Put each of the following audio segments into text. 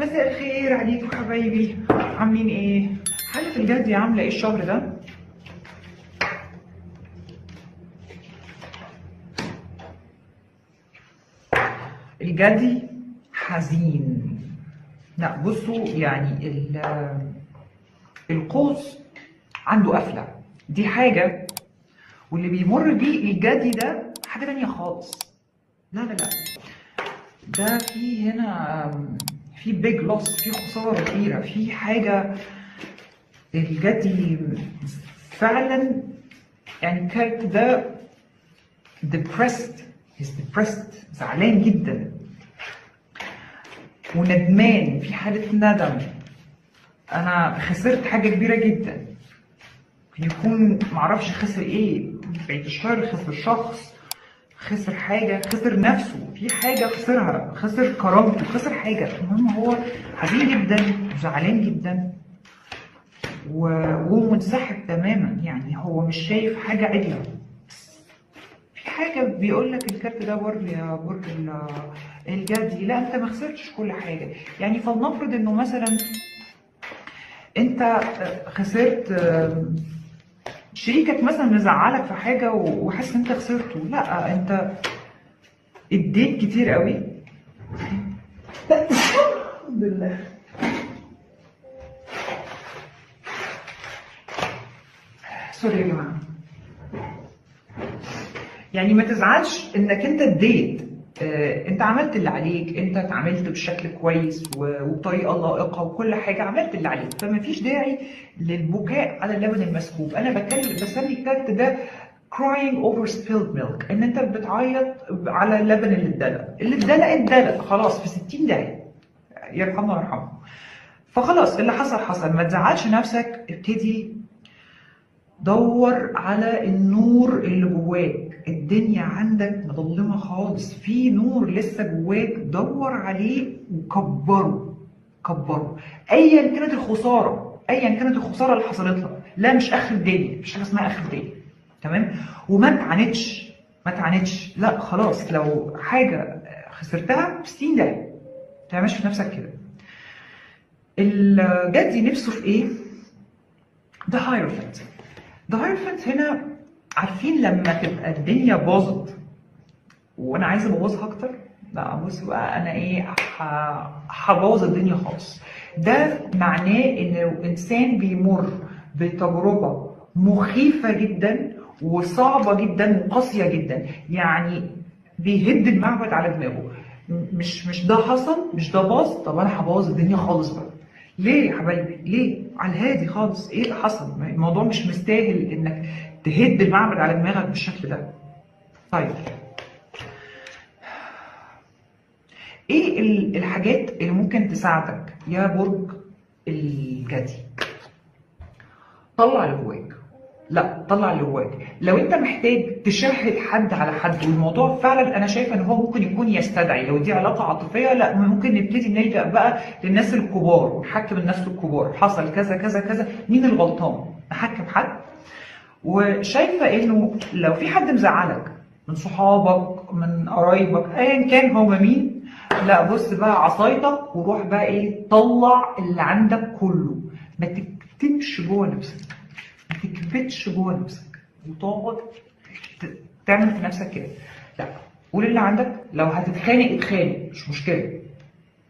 مساء الخير عليكم حبايبي عاملين إيه؟ حالة الجدي عاملة إيه الشهر ده؟ الجدي حزين. لا بصوا يعني ال- القوس عنده قفلة. دي حاجة. واللي بيمر بيه الجدي ده حاجة تانية خالص. لا لا لا. ده في هنا في بيج لوس في خسارة كبيرة في حاجة الجدي فعلا يعني الكارت ده depressed he's depressed زعلان جدا. وندمان في حالة ندم. أنا خسرت حاجة كبيرة جدا. يكون معرفش خسر إيه بعيد الشر خسر شخص. خسر حاجة خسر نفسه. في حاجة خسرها خسر كرامته خسر حاجة. المهم هو حزين جدا وزعلان جدا ومنسحب تماما. يعني هو مش شايف حاجة عدلة. في حاجة بيقول لك الكارت ده برج يا برج ال- الجدي. لا أنت ما خسرتش كل حاجة. يعني فلنفرض إنه مثلا أنت خسرت شريكك مثلا مزعلك في حاجة و- وحاسس إن أنت خسرته. لا أنت اديت كتير قوي. الحمد لله. سوري يا جماعة. يعني ما تزعلش إنك أنت اديت. انت عملت اللي عليك انت اتعاملت بشكل كويس وبطريقة لائقة وكل حاجة عملت اللي عليك. فما فيش داعي للبكاء على اللبن المسكوب. أنا بتكلم بسمي الكارت ده crying over spilled milk إن أنت بتعيط على اللبن اللي اتدلق. اللي اتدلق اتدلق خلاص في 60 دقيقه يرحمنا ويرحمه. فخلاص اللي حصل حصل. ما تزعلش نفسك ابتدي دور على النور اللي جواك. الدنيا عندك مظلمة خالص. في نور لسه جواك. دور عليه وكبره. كبره. ايا كانت الخسارة. ايا كانت الخسارة اللي حصلت لك. لا مش آخر الدنيا. مش حاجة اسمها آخر الدنيا. تمام؟ وما تعاندش ما تعاندش لا خلاص. لو حاجة خسرتها 60 دقيقة ما تعملش في نفسك كده. الجدي نفسه في إيه؟ ده Hierophant Hierophant هنا عارفين لما تبقى الدنيا باظت وأنا عايزه أبوظها أكتر؟ لا بص بقى أنا إيه هبوظ الدنيا خالص. ده معناه إن الإنسان بيمر بتجربة مخيفة جدا وصعبة جدا وقاسية جدا. يعني بيهد المعبد على دماغه. مش مش ده حصل مش ده باظ طب أنا هبوظ الدنيا خالص بقى. ليه يا حبايبي؟ ليه؟ على الهادي خالص. إيه اللي حصل؟ الموضوع مش مستاهل انك تهد المعبد على دماغك بالشكل ده. طيب. إيه ال- الحاجات اللي ممكن تساعدك يا برج الجدي؟ طلع اللي جواك لا طلع اللي جواك لو انت محتاج تشهد حد على حد والموضوع فعلا أنا شايفه إن هو ممكن يكون يستدعي. لو دي علاقة عاطفية لا ممكن نبتدي نلجأ بقى للناس الكبار ونحكم الناس الكبار. حصل كذا كذا كذا. مين الغلطان؟ نحكم حد. وشايفة إنه لو في حد مزعلك من صحابك من قرايبك ايا كان هو مين لا بص بقى عصايتك وروح بقى إيه طلع اللي عندك كله. ما تكتمش جوه نفسك. ما تكبتش جوه نفسك وتقعد تعمل في نفسك كده. لا قول اللي عندك. لو هتتخانق اتخانق. مش مشكلة.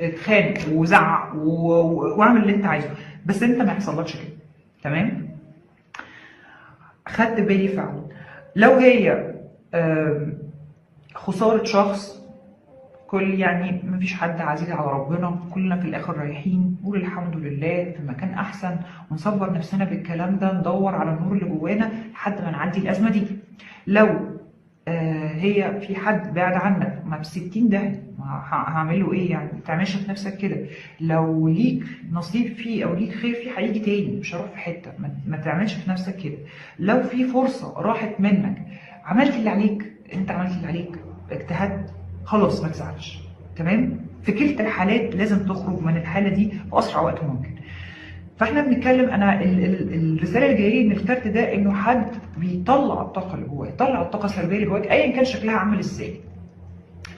اتخانق وزعق واعمل اللي انت عايزه. بس انت ما يحصلكش كده. تمام؟ خدت بالي فعلا. لو هي آم، خسارة شخص كل يعني مفيش حد عزيز على ربنا كلنا في الآخر رايحين. نقول الحمد لله في مكان أحسن ونصبر نفسنا بالكلام ده ندور على النور اللي جوانا لحد ما نعدي الأزمة دي. لو آه هي في حد بعد عنك ما ب 60 ده هعمل له إيه يعني؟ ما تعملش في نفسك كده. لو ليك نصيب فيه أو ليك خير فيه هيجي تاني مش هروح في حتة. ما تعملش في نفسك كده. لو في فرصة راحت منك عملت اللي عليك انت عملت اللي عليك اجتهدت خلاص ما تزعلش. تمام؟ في كلتا الحالات لازم تخرج من الحالة دي في اسرع وقت ممكن. فإحنا بنتكلم أنا ال ال الرسالة اللي جاية من الكارت ده إنه حد بيطلع الطاقة اللي جواه يطلع الطاقة السلبية اللي جواك ايا كان شكلها عامل إزاي.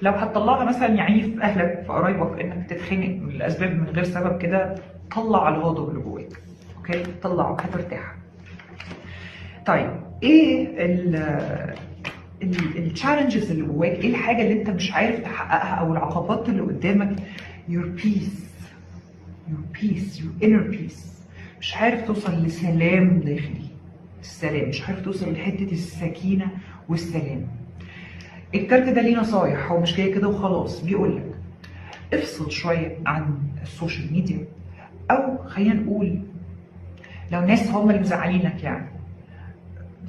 لو هتطلعها مثلا يعني في أهلك في قرايبك إنك تتخنق لأسباب من غير سبب كده طلع الغضب اللي جواك. أوكي؟ طلعه هترتاح طيب إيه التشالنجز اللي جواك إيه الحاجة اللي أنت مش عارف تحققها أو العقبات اللي قدامك؟ Your peace your peace your inner peace. مش عارف توصل لسلام داخلي السلام. مش عارف توصل لحتة السكينة والسلام. الكارت ده ليه نصايح. هو مش جاي كده وخلاص. بيقول لك افصل شوية عن ال social media أو خلينا نقول لو ناس هم اللي مزعلينك يعني.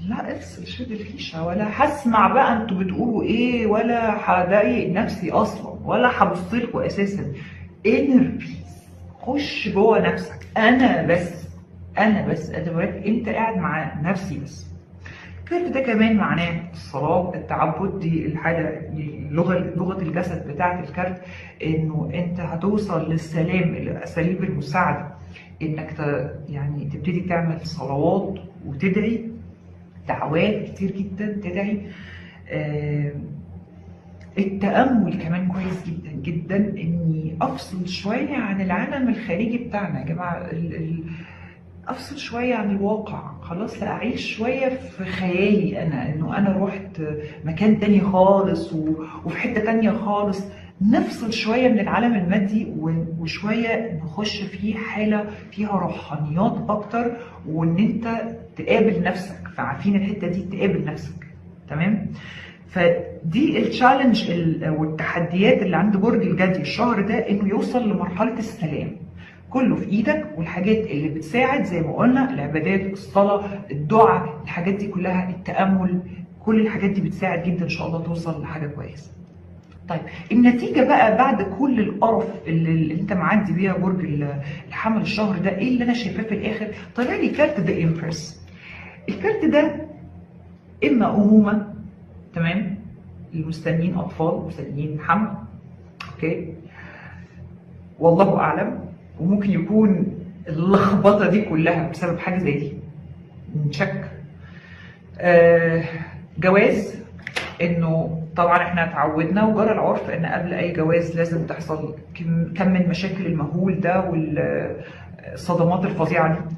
لا افصل شد الفيشة ولا هسمع بقى أنتوا بتقولوا إيه ولا هضايق نفسي أصلا ولا هبص لكم أساسا. inner peace خش جوه نفسك. أنا بس أنا بس. ادوات أنت قاعد مع نفسي بس. الكارت ده كمان معناه الصلاة التعبد. دي الحاجة لغة لغة الجسد بتاعة الكارت إنه أنت هتوصل للسلام الأساليب المساعدة. إنك. يعني تبتدي تعمل صلوات وتدعي دعوات كتير جدا تدعي آه التأمل كمان كويس جدا جدا إني أفصل شوية عن العالم الخارجي بتاعنا يا. ال... أفصل شوية عن الواقع خلاص لا أعيش شوية في خيالي أنا إنه أنا رحت مكان تاني خالص. وفي حتة تانية خالص نفصل شوية من العالم المادي وشوية نخش في حالة فيها روحانيات أكتر وإن أنت تقابل نفسك فعارفين الحتة دي تقابل نفسك. تمام؟ فدي التشالنج والتحديات اللي عند برج الجدي الشهر ده إنه يوصل لمرحلة السلام. كله في إيدك والحاجات اللي بتساعد زي ما قلنا العبادات الصلاة الدعاء الحاجات دي كلها التأمل كل الحاجات دي بتساعد جدا إن شاء الله توصل لحاجة كويسة. طيب النتيجة بقى بعد كل القرف اللي, اللي أنت معدي بيها برج الحمل الشهر ده إيه اللي أنا شايفاه في الآخر؟ طلع لي كارت The Empress الكارت ده إما أمومة تمام؟ المستنيين أطفال مستنيين حمل أوكي؟ والله أعلم وممكن يكون اللخبطة دي كلها بسبب حاجة زي دي. نشك. آه جواز إنه طبعا إحنا اتعودنا وجرى العرف إن قبل أي جواز لازم تحصل كم من مشاكل المهول ده والصدمات الفظيعة دي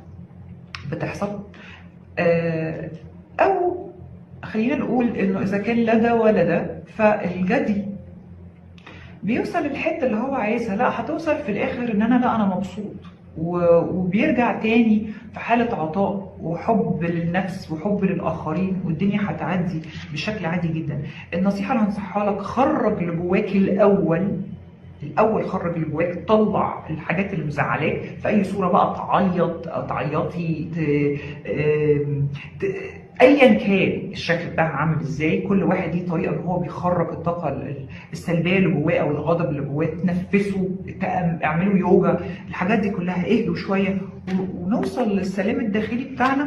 بتحصل. آه أو خلينا نقول إنه إذا كان لا ده ولا ده فالجدي بيوصل للحتة اللي هو عايزها. لا هتوصل في الآخر إن أنا لا أنا مبسوط. وبيرجع تاني في حالة عطاء وحب للنفس وحب للآخرين والدنيا هتعدي بشكل عادي جدا. النصيحة اللي هنصحها لك خرج اللي جواك الأول الأول خرج اللي جواك طلع الحاجات اللي مزعلاك في أي صورة بقى تعيط تعيطي. ايا كان الشكل بتاعها عامل إزاي كل واحد ليه طريقة إن هو بيخرج الطاقة السلبية اللي جواه أو الغضب اللي جواه تنفسوا اعملوا يوجا الحاجات دي كلها اهدوا شوية ونوصل للسلام الداخلي بتاعنا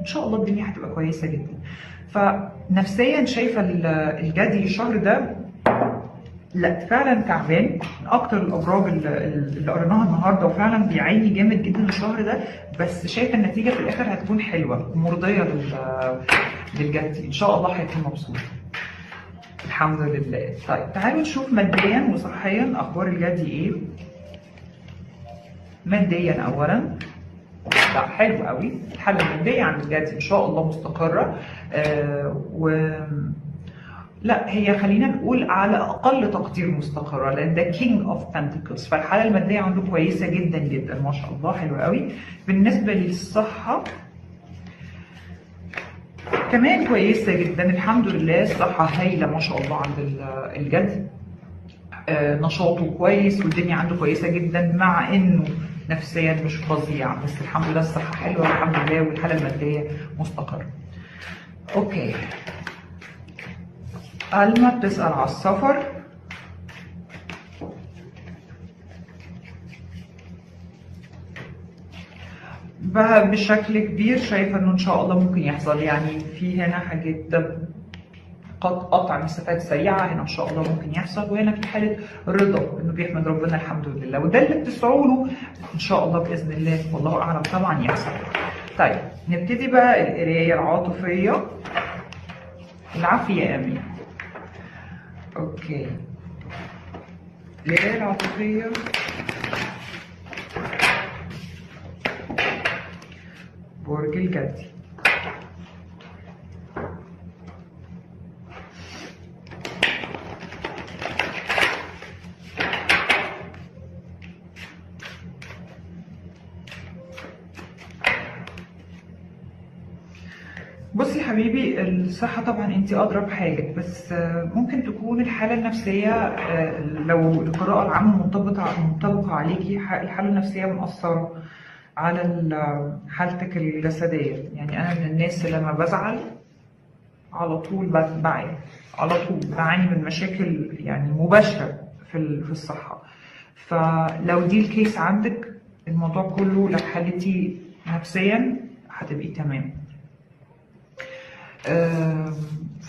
إن شاء الله الدنيا هتبقى كويسة جدا فنفسيا شايفة الجدي الشهر ده لا فعلا تعبان. من أكتر الأبراج اللي قريناها النهارده وفعلا بيعاني جامد جدا الشهر ده بس شايفه النتيجة في الآخر هتكون حلوة ومرضيه للجدي إن شاء الله هيكون مبسوط. الحمد لله. طيب تعالوا نشوف ماديا وصحيا أخبار الجدي إيه. ماديا اولا. لا حلو قوي. الحالة المادية عند الجدي إن شاء الله مستقرة. آه و لا هي خلينا نقول على أقل تقدير مستقرة لأن ده King of Pentacles فالحالة المادية عنده كويسة جدا جدا. ما شاء الله حلو قوي. بالنسبة للصحة كمان كويسة جدا. الحمد لله الصحة هايلة ما شاء الله عند الجد. آه نشاطه كويس والدنيا عنده كويسة جدا مع إنه نفسيا مش فظيع. بس الحمد لله الصحة حلوة والحمد لله والحالة المادية مستقرة. أوكي. ألما بتسأل على السفر بقى بشكل كبير شايفة إنه إن شاء الله ممكن يحصل يعني في هنا حاجات قد قطع مسافات سريعة هنا إن شاء الله ممكن يحصل وهنا في حالة رضا إنه بيحمد ربنا الحمد لله. وده اللي بتسعوا له إن شاء الله بإذن الله والله أعلم طبعا يحصل. طيب نبتدي بقى القراية العاطفية. العافية يا امين أوكي القراية العاطفية برج الجدي بصي يا حبيبي الصحة طبعا انت أضرب حاجة بس آه، ممكن تكون الحالة النفسية آه، لو القراءة العامة منطبقة منطبقة عليكي الحالة النفسية مؤثرة على ال- حالتك الجسدية. يعني أنا من الناس اللي لما بزعل على طول بعاني على طول بعاني من مشاكل يعني مباشرة في ال- في الصحة. فلو دي الكيس عندك الموضوع كله لو حلتي نفسيا هتبقي تمام.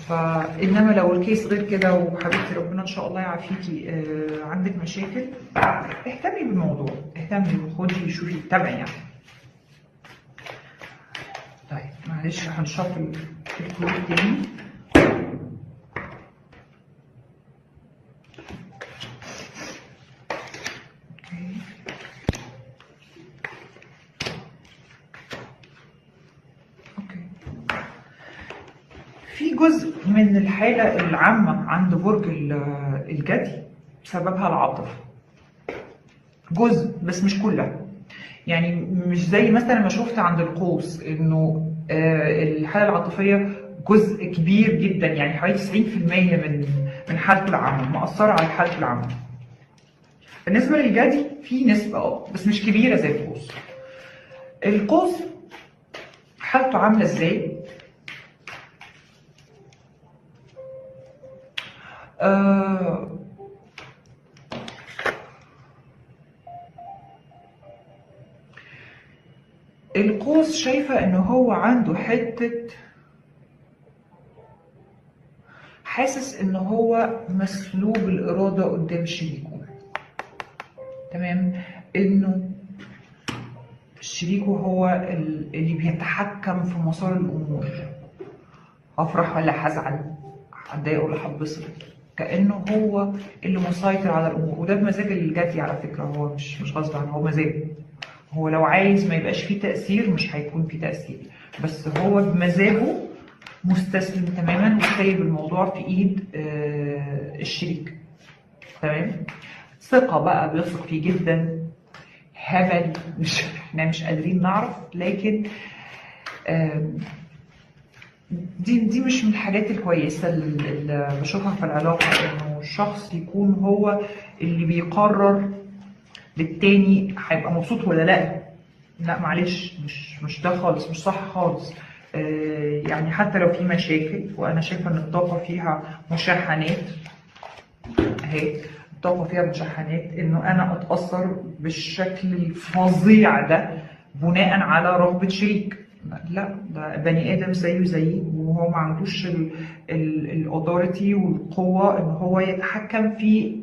فإنما لو الكيس غير كده وحبيبتي ربنا إن شاء الله يعافيكي آه، عندك مشاكل اهتمي بالموضوع اهتمي وخدي شوفي تابعي يعني. طيب معلش هنشفل الكروت تاني. في جزء من الحالة العامة عند برج ال- الجدي سببها العاطفة. جزء بس مش كلها. يعني مش زي مثلا ما شفت عند القوس إنه آه، الحالة العاطفية جزء كبير جدا. يعني حوالي 90% من من حالته العامة مأثرة على حالته العامة. بالنسبة للجدي في نسبة آه بس مش كبيرة زي القوس. القوس حالته عاملة إزاي؟ آه القوس شايفة إن هو عنده حتة حاسس إن هو مسلوب الإرادة قدام شريكه. تمام؟ إنه شريكه هو ال- اللي بيتحكم في مسار الأمور. أفرح ولا هزعل هتضايق ولا هتبسط كأنه هو اللي مسيطر على الأمور. وده بمزاج الجدي على فكرة. هو مش مش غصب عنه هو مزاج. هو لو عايز ما يبقاش فيه تأثير مش هيكون فيه تأثير. بس هو بمزاجه مستسلم تماما وسايب الموضوع في إيد آه، الشريك. تمام؟ ثقة بقى بيثق فيه جدا. هبل. مش إحنا مش قادرين نعرف لكن آم، دي دي مش من الحاجات الكويسة اللي بشوفها في العلاقة إنه الشخص يكون هو اللي بيقرر للتاني هيبقى مبسوط ولا لأ. لأ معلش مش مش ده خالص مش صح خالص. آه، يعني حتى لو في مشاكل وأنا شايفة إن الطاقة فيها مشاحنات أهي الطاقة فيها مشاحنات إنه أنا أتأثر بالشكل الفظيع ده بناء على رغبة شريك. لا ده بني آدم زيه زيي وهو ما عندوش الاودوريتي والقوة إن هو يتحكم في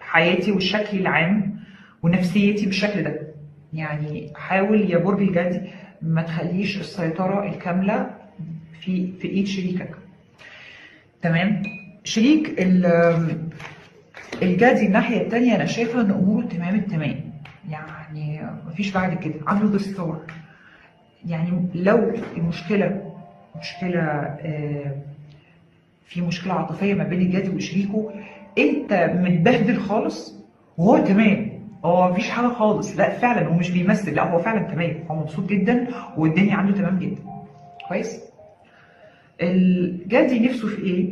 حياتي والشكل العام ونفسيتي بالشكل ده. يعني حاول يا برج الجدي ما تخليش السيطرة الكاملة في في إيد شريكك. تمام؟ شريك ال- الجدي الناحية التانية أنا شايفة إن أموره تمام التمام. يعني مفيش بعد كده عنده دستور يعني لو المشكلة مشكلة آه، في مشكلة عاطفية ما بين الجدي وشريكه انت متبهدل خالص وهو تمام. هو مفيش حاجة خالص. لا فعلا هو مش بيمثل. لا هو فعلا تمام. هو مبسوط جدا والدنيا عنده تمام جدا. كويس؟ الجدي نفسه في إيه؟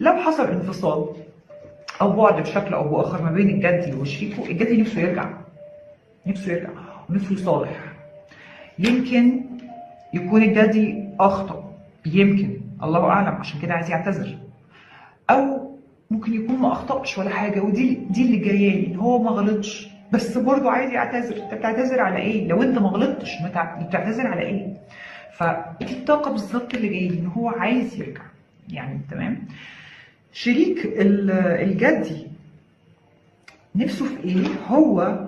لو حصل انفصال أو بعد بشكل أو بآخر ما بين الجدي وشريكه الجدي نفسه يرجع. نفسه يرجع. ونفسه يصالح. يمكن يكون الجدي أخطأ يمكن الله أعلم عشان كده عايز يعتذر. أو ممكن يكون ما أخطأش ولا حاجة ودي دي اللي جاية لي إن هو ما غلطش. بس برضه عايز يعتذر. أنت بتعتذر على إيه؟ لو أنت ما غلطتش ما تع- بتعتذر على إيه؟ فدي الطاقه بالظبط اللي جاية لي إن هو عايز يرجع. يعني تمام؟ شريك ال- الجدي نفسه في إيه؟ هو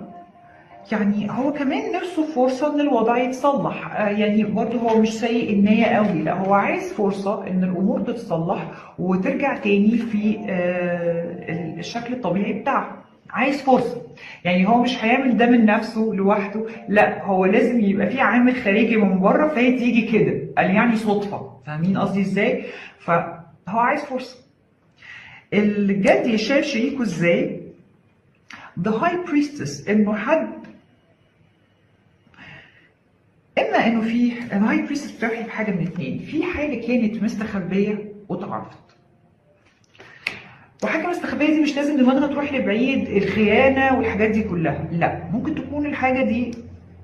يعني هو كمان نفسه فرصة إن الوضع يتصلح. آه، يعني برضه هو مش سيء النية قوي. لا هو عايز فرصة إن الأمور تتصلح وترجع تاني في آه، الشكل الطبيعي بتاعها عايز فرصة. يعني هو مش هيعمل ده من نفسه لوحده. لا هو لازم يبقى في عامل خارجي من بره فهي تيجي كده. قال يعني صدفة. فاهمين قصدي إزاي؟ فهو عايز فرصة. الجدي شاف شريكه إزاي؟ The high priestess انه حد اما انه في الهاي بريست بتوحي بحاجه من اتنين. في حاجة كانت مستخبية واتعرفت. وحاجة مستخبية دي مش لازم دماغنا تروح لبعيد الخيانة والحاجات دي كلها. لا ممكن تكون الحاجة دي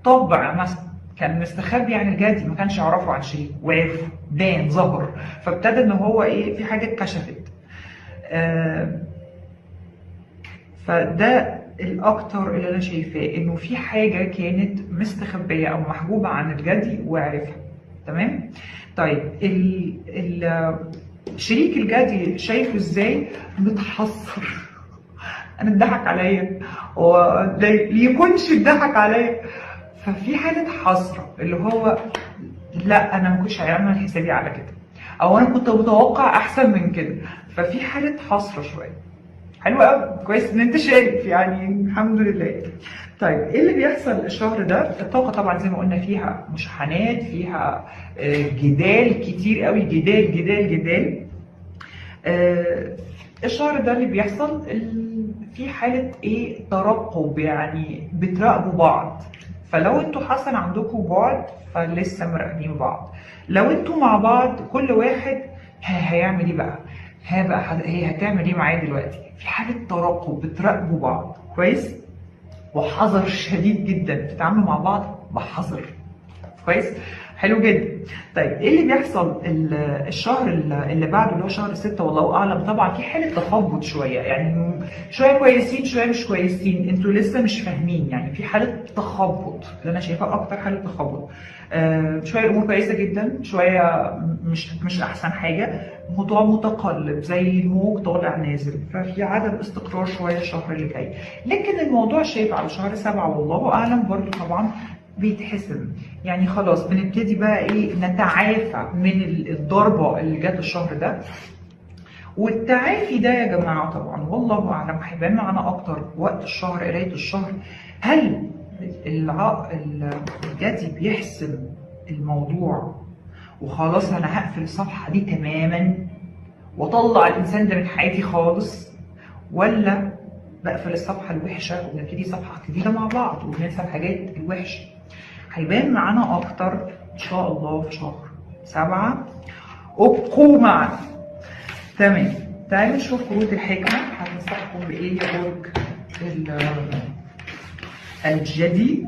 طبع مثلا كان مستخبي عن الجدي ما كانش يعرفه عن شيء. وعرف بان ظهر. فابتدى إن هو إيه في حاجة اتكشفت. آه فده الأكتر اللي أنا شايفاه إنه في حاجة كانت مستخبية أو محجوبة عن الجدي وعرفها. تمام؟ طيب ال ال شريك الجدي شايفه إزاي؟ متحسر أنا اتضحك عليا. هو يكونش اتضحك عليا. ففي حالة حسره اللي هو لا أنا ما كنتش هعمل حسابي على كده. أو أنا كنت متوقع أحسن من كده. ففي حالة حسره شوية. حلو قوي كويس. إن أنت شايف يعني الحمد لله. طيب إيه اللي بيحصل الشهر ده؟ الطاقة طبعا زي ما قلنا فيها مشحنات فيها جدال كتير قوي جدال جدال جدال. الشهر ده اللي بيحصل في حالة إيه؟ ترقب يعني بتراقبوا بعض. فلو أنتوا حصل عندكم بعد فلسه مراقبين بعض. لو أنتوا مع بعض كل واحد هيعمل إيه بقى؟ ها بقى هي هتعمل إيه معايا دلوقتي؟ في حالة ترقب بتراقبوا بعض. كويس؟ وحذر شديد جدا. بتتعاملوا مع بعض بحذر. كويس؟ حلو جدا. طيب إيه اللي بيحصل الشهر اللي بعده اللي هو شهر ستة؟ والله أعلم طبعا في حالة تخبط شوية يعني شوية كويسين شوية مش كويسين أنتوا لسه مش فاهمين يعني في حالة تخبط اللي أنا شايفها أكتر حالة تخبط آه شوية الأمور كويسة جدا شوية مش مش أحسن حاجة موضوع متقلب زي الموج طالع نازل ففي عدم استقرار شوية الشهر اللي جاي. لكن الموضوع شايف على شهر سبعة والله أعلم برضو طبعا بيتحسم يعني خلاص بنبتدي بقى إيه؟ نتعافى من الضربة اللي جت الشهر ده. والتعافي ده يا جماعة طبعا والله أعلم هيبان معانا أكتر وقت الشهر قراية الشهر. هل الع... الجدي بيحسم الموضوع وخلاص أنا هقفل الصفحة دي تماما وأطلع الإنسان ده من حياتي خالص ولا بقفل الصفحة الوحشة ونبتدي صفحة جديدة مع بعض وننسى الحاجات الوحشة؟ هيبان معانا أكتر إن شاء الله في شهر سبعة. ابقوا معنا تمام. تعالوا نشوف كروت الحكمة. هتنصحكم بإيه؟ يا برج الجدي.